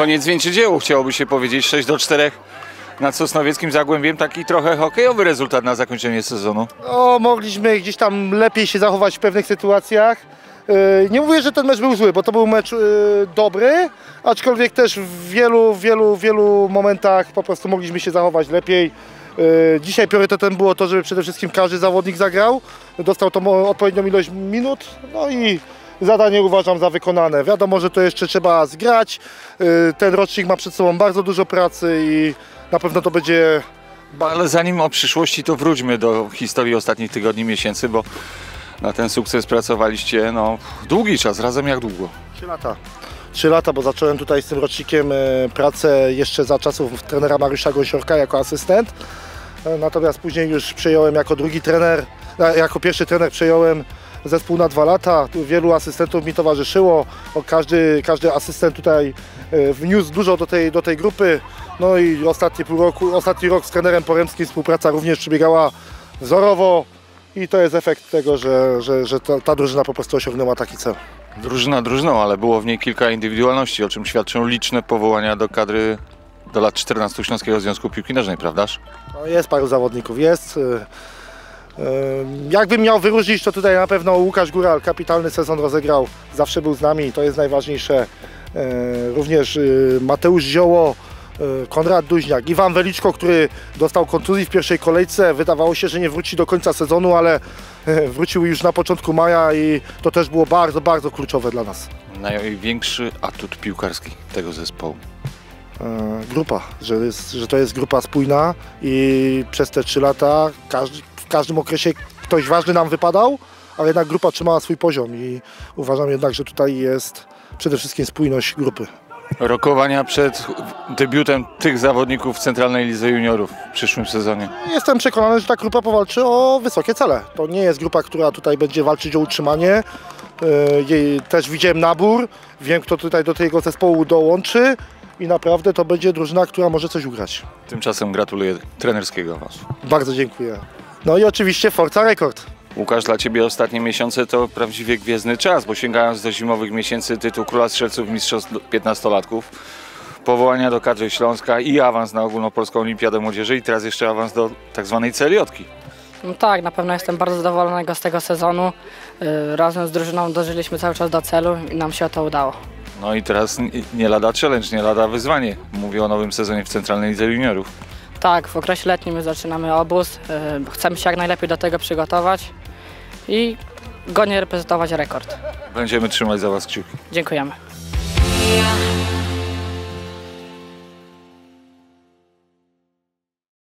koniec dziełu, chciałoby się powiedzieć 6 do 4 nad Sosnowieckim Zagłębiem. Taki trochę hokejowy rezultat na zakończenie sezonu. No, mogliśmy gdzieś tam lepiej się zachować w pewnych sytuacjach. Yy, Nie mówię, że ten mecz był zły, bo to był mecz yy, dobry, aczkolwiek też w wielu, wielu, wielu momentach po prostu mogliśmy się zachować lepiej. Yy, Dzisiaj priorytetem było to, żeby przede wszystkim każdy zawodnik zagrał, dostał tą odpowiednią ilość minut, no i zadanie uważam za wykonane. Wiadomo, że to jeszcze trzeba zgrać, Yy, ten rocznik ma przed sobą bardzo dużo pracy i na pewno to będzie Ale zanim o przyszłości, to wróćmy do historii ostatnich tygodni, miesięcy, bo na ten sukces pracowaliście no, długi czas, razem jak długo? Trzy lata. Trzy lata, bo zacząłem tutaj z tym rocznikiem e, pracę jeszcze za czasów trenera Mariusza Gąsiorka jako asystent. E, Natomiast później już przejąłem jako drugi trener, e, jako pierwszy trener przejąłem zespół na dwa lata. Wielu asystentów mi towarzyszyło. Każdy, każdy asystent tutaj e, wniósł dużo do tej, do tej grupy. No i ostatni pół roku, ostatni rok z trenerem Poremskim współpraca również przebiegała wzorowo. I to jest efekt tego, że, że, że ta, ta drużyna po prostu osiągnęła taki cel. Drużyna drużyną, ale było w niej kilka indywidualności, o czym świadczą liczne powołania do kadry do lat 14 Śląskiego Związku Piłki Nożnej, prawdaż? No jest paru zawodników, jest. Jakbym miał wyróżnić, to tutaj na pewno Łukasz Góral kapitalny sezon rozegrał. Zawsze był z nami, to jest najważniejsze. Również y, Mateusz Zioło, y, Konrad Duźniak, Iwan Weliczko, który dostał kontuzji w pierwszej kolejce. Wydawało się, że nie wróci do końca sezonu, ale y, wrócił już na początku maja i to też było bardzo, bardzo kluczowe dla nas. Największy atut piłkarski tego zespołu. e, grupa, że, jest, że to jest grupa spójna i przez te trzy lata każdy, każdym okresie ktoś ważny nam wypadał, ale jednak grupa trzymała swój poziom i uważam jednak, że tutaj jest przede wszystkim spójność grupy. Rokowania przed debiutem tych zawodników w Centralnej Lidze Juniorów w przyszłym sezonie. Jestem przekonany, że ta grupa powalczy o wysokie cele. To nie jest grupa, która tutaj będzie walczyć o utrzymanie. E, Jej też widziałem nabór, wiem kto tutaj do tego zespołu dołączy i naprawdę to będzie drużyna, która może coś ugrać. Tymczasem gratuluję trenerskiego Was. Bardzo dziękuję. No i oczywiście Forza Rekord. Łukasz, dla Ciebie ostatnie miesiące to prawdziwie gwiezdny czas, bo sięgając do zimowych miesięcy tytuł Króla Strzelców Mistrzostw 15-latków, powołania do kadry Śląska i awans na ogólnopolską olimpiadę młodzieży i teraz jeszcze awans do tak zwanej celiotki. No tak, na pewno jestem bardzo zadowolony z tego sezonu. Y, Razem z drużyną dożyliśmy cały czas do celu i nam się to udało. No i teraz nie- nie lada challenge, nie lada wyzwanie. Mówię o nowym sezonie w Centralnej Lidze Juniorów. Tak, w okresie letnim już zaczynamy obóz. y, Chcemy się jak najlepiej do tego przygotować i godnie reprezentować rekord. Będziemy trzymać za Was kciuki. Dziękujemy. Yeah.